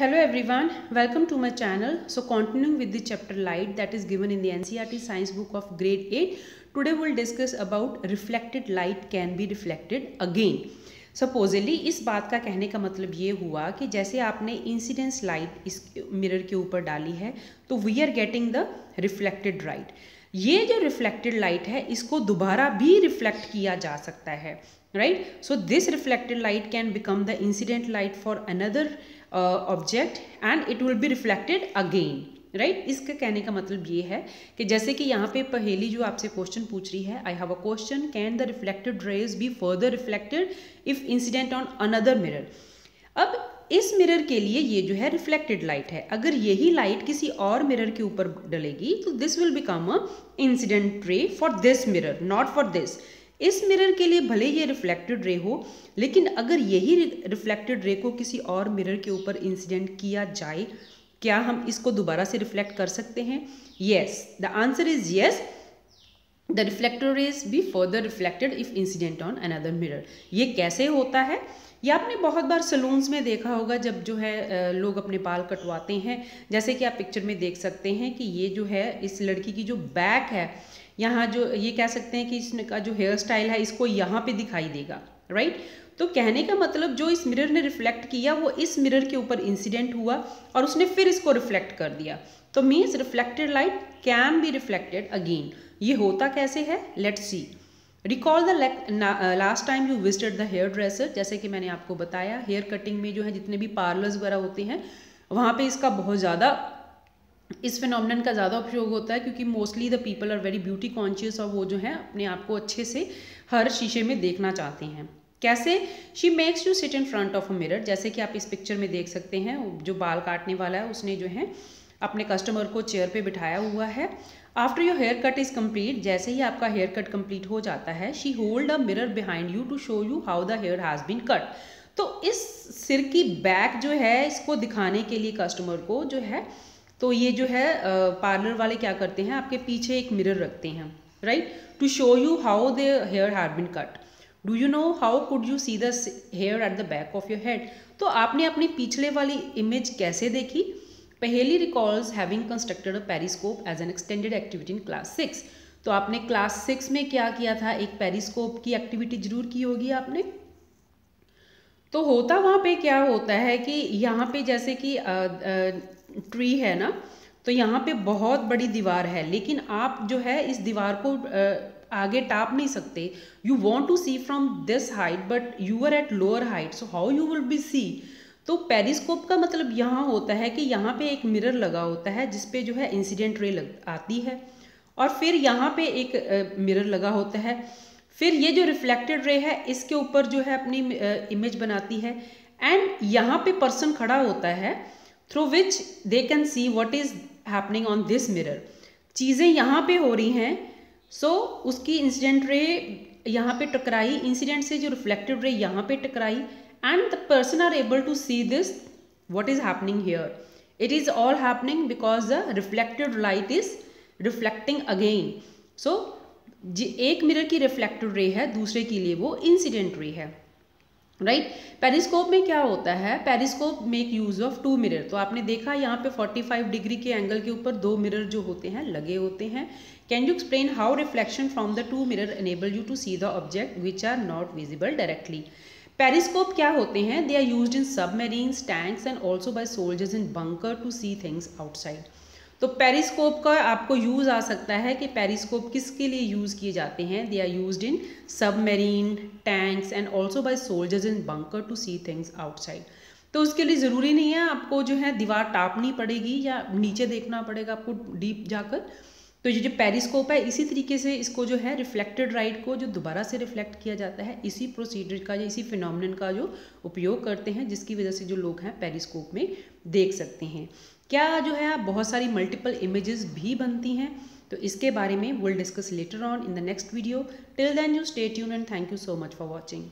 Hello everyone welcome to my channel so continuing with the chapter light that is given in the NCERT science book of grade eight today will discuss about reflected light can be reflected again supposedly इस बात का कहने का मतलब ये हुआ कि जैसे आपने इंसिडेंस लाइट इस मिरर के ऊपर डाली है तो we are getting the reflected right ये जो रिफ्लेक्टेड लाइट है, इसको दोबारा भी रिफ्लेक्ट किया जा सकता है right so this reflected light can become the incident light for another object and it will be reflected again right इसका कहने का मतलब ये है कि जैसे कि यहाँ पे पहेली जो आपसे क्वेश्चन पूछ रही है I have a question can the reflected rays be further reflected if incident on another mirror अब इस मिरर के लिए ये जो है रिफ्लेक्टेड लाइट है। अगर यही लाइट किसी और मिरर के ऊपर डलेगी तो this will become a incident ray for this mirror not for this इस मिरर के लिए भले ये रिफ्लेक्टेड रे हो, लेकिन अगर यही रिफ्लेक्टेड रे को किसी और मिरर के ऊपर इंसिडेंट किया जाए, क्या हम इसको दोबारा से रिफ्लेक्ट कर सकते हैं? Yes the answer is yes the reflector rays be further reflected if incident on another mirror ये कैसे होता है? ये आपने बहुत बार सलून्स में देखा होगा जब जो है लोग अपने बाल कटवाते हैं। जैसे कि आप पिक्चर में देख सकते हैं कि ये जो है, इस लड़की की जो बैक है, यहाँ जो, ये कह सकते हैं कि इसका जो हेयर स्टाइल है, इसको यहाँ पे दिखाई देगा राइट तो कहने का मतलब जो इस मिरर ने रिफ्लेक्ट किया, वो इस मिरर के ऊपर इंसिडेंट हुआ और उसने फिर इसको रिफ्लेक्ट कर दिया। तो means reflected light can be reflected again ये होता कैसे है? Let see recall the last time you visited the hairdresser जैसे कि मैंने आपको बताया हेयर कटिंग में जो है जितने भी पार्लर्स वगैरह होते हैं, वहाँ पे इसका बहुत ज़्यादा, इस फिनोमिनन का ज़्यादा उपयोग होता है क्योंकि mostly the people are very beauty conscious और वो जो है अपने आप को अच्छे से हर शीशे में देखना चाहते हैं। कैसे? She makes you sit in front of a mirror जैसे कि आप इस पिक्चर में देख सकते हैं, जो बाल काटने वाला है, उसने जो है अपने कस्टमर को चेयर पे बिठाया हुआ है। After your haircut is complete जैसे ही आपका हेयर कट कंप्लीट हो जाता है she hold a mirror behind you to show you how the hair has been cut तो इस सिर की बैक जो है, इसको दिखाने के लिए कस्टमर को जो है तो ये जो है पार्लर वाले क्या करते हैं, आपके पीछे एक मिरर रखते हैं right to show you how the hair had been cut do you know how could you see the hair at the back of your head तो आपने अपनी पिछले वाली इमेज कैसे देखी? पहली recalls having constructed a periscope as an extended activity in class six तो आपने क्लास सिक्स में क्या किया था? एक पेरिस्कोप की एक्टिविटी ज़रूर की होगी आपने। तो होता वहाँ पे क्या होता है कि यहाँ पे जैसे कि ट्री है ना तो यहाँ पे बहुत बड़ी दीवार है, लेकिन आप जो है इस दीवार को आगे टाप नहीं सकते। You want to see from this height but you are at lower height so how you will be see तो पेरिस्कोप का मतलब यहाँ होता है कि यहाँ पे एक मिरर लगा होता है जिसपे जो है इंसिडेंट रे लग, आती है। और फिर यहाँ पे एक मिरर लगा होता है। फिर ये जो रिफ्लेक्टेड रे है, इसके ऊपर जो है अपनी इमेज बनाती है। एंड यहाँ पे पर्सन खड़ा होता है through which they can see what is happening on this mirror चीज़ें यहाँ पे हो रही हैं सो so, उसकी इंसिडेंट रे यहाँ पे टकराई। इंसिडेंट से जो रिफ्लेक्टेड रे यहाँ पे टकराई। And the person are able to see this what is happening here it is all happening because the reflected light is reflecting again so एक मिरर की रिफ्लेक्टेड रे है दूसरे के लिए वो इंसिडेंट रे है। राइट? right? पेरिस्कोप में क्या होता है? Periscope make use of two mirror तो आपने देखा यहाँ पे 45 डिग्री के एंगल के ऊपर दो मिरर जो होते हैं, लगे होते हैं। Can you explain how reflection from the two mirror enable you to see the object which are not visible directly periscope क्या होते हैं? They are use in sub submarines tanks and also by soldiers in bunker to see things outside तो periscope का आपको use आ सकता है कि periscope किसके लिए यूज़ किए जाते हैं? They are use in submarine tanks and also by soldiers in bunker to see things outside तो उसके लिए ज़रूरी नहीं है, आपको जो है दीवार टापनी पड़ेगी या नीचे देखना पड़ेगा, आपको डीप जाकर। तो ये जो पेरिस्कोप है, इसी तरीके से इसको जो है रिफ्लेक्टेड राइट को जो दोबारा से रिफ्लेक्ट किया जाता है, इसी प्रोसीजर का या इसी फिनोमिनन का जो उपयोग करते हैं, जिसकी वजह से जो लोग हैं पेरिस्कोप में देख सकते हैं। क्या जो है, बहुत सारी मल्टीपल इमेजेस भी बनती हैं तो इसके बारे में will discuss later on in the next video till then you stay tune and thank you so much for watching